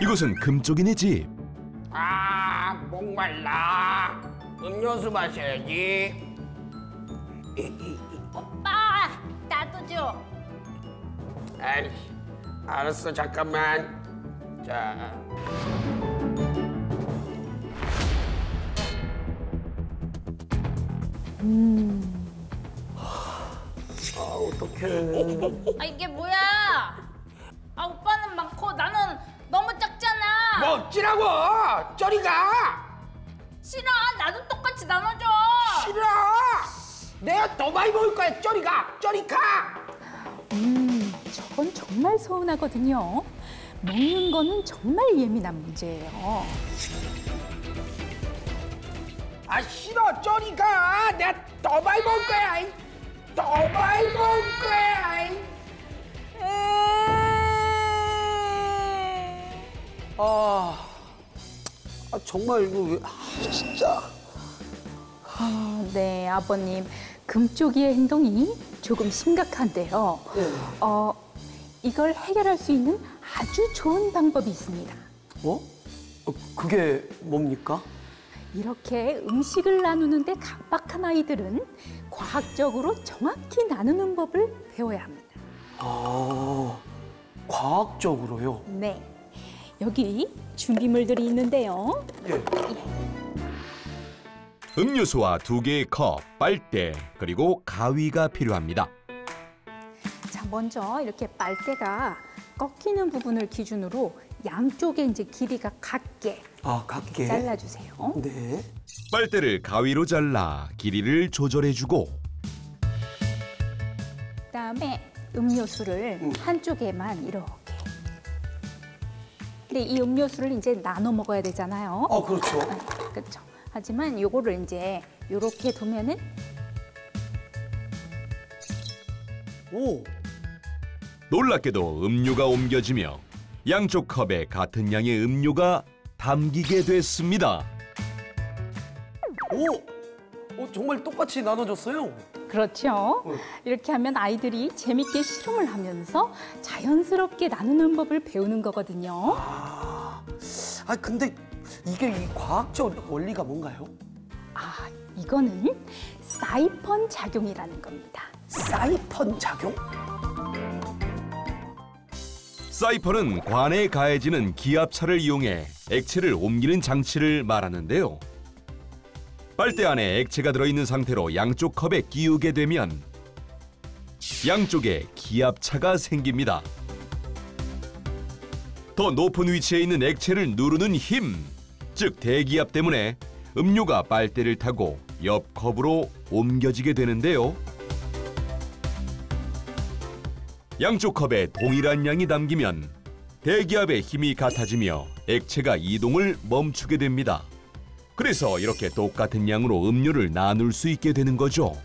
이곳은 금쪽이네 집. 아 목말라 음료수 마셔야지 오빠 나도 줘. 아이 알았어 잠깐만 자아 어떡해 아 이게 뭐야? 아 오빠는 먹지라고 저리 가 싫어. 나도 똑같이 나눠줘. 싫어 내가 더 많이 먹을 거야 저리 가 저리 가 음, 저건 정말 서운하거든요. 먹는 거는 정말 예민한 문제예요. 아 싫어 저리 가 내가 더 많이 먹을 거야 이. 더 많이 먹을 거야 아, 아 정말 이거 왜 아, 진짜 아, 네, 아버님. 금쪽이의 행동이 조금 심각한데요. 어, 이걸 해결할 수 있는 아주 좋은 방법이 있습니다. 어? 어, 그게 뭡니까? 이렇게 음식을 나누는데 각박한 아이들은 과학적으로 정확히 나누는 법을 배워야 합니다. 아, 과학적으로요. 네. 여기 준비물들이 있는데요. 예. 음료수와 두 개의 컵, 빨대, 그리고 가위가 필요합니다. 자, 먼저 이렇게 빨대가 꺾이는 부분을 기준으로 양쪽에 이제 길이가 같게 아, 각게. 잘라주세요. 네. 빨대를 가위로 잘라 길이를 조절해주고 그다음에 음료수를 음. 한쪽에만 이렇게. 근데 이 음료수를 이제 나눠 먹어야 되잖아요. 어, 그렇죠. 그렇죠. 하지만 요거를 이제 요렇게 두면은 오, 놀랍게도 음료가 옮겨지며 양쪽 컵에 같은 양의 음료가 담기게 됐습니다. 오, 어, 정말 똑같이 나눠줬어요. 그렇죠. 어. 이렇게 하면 아이들이 재밌게 실험을 하면서 자연스럽게 나누는 법을 배우는 거거든요. 아, 아 근데 이게 이 과학적 원리가 뭔가요? 아, 이거는 사이펀 작용이라는 겁니다. 사이펀 작용? 사이펀은 관에 가해지는 기압차를 이용해 액체를 옮기는 장치를 말하는데요. 빨대 안에 액체가 들어있는 상태로 양쪽 컵에 끼우게 되면 양쪽에 기압차가 생깁니다. 더 높은 위치에 있는 액체를 누르는 힘, 즉 대기압 때문에 음료가 빨대를 타고 옆 컵으로 옮겨지게 되는데요. 양쪽 컵에 동일한 양이 담기면 대기압의 힘이 같아지며 액체가 이동을 멈추게 됩니다. 그래서 이렇게 똑같은 양으로 음료를 나눌 수 있게 되는 거죠.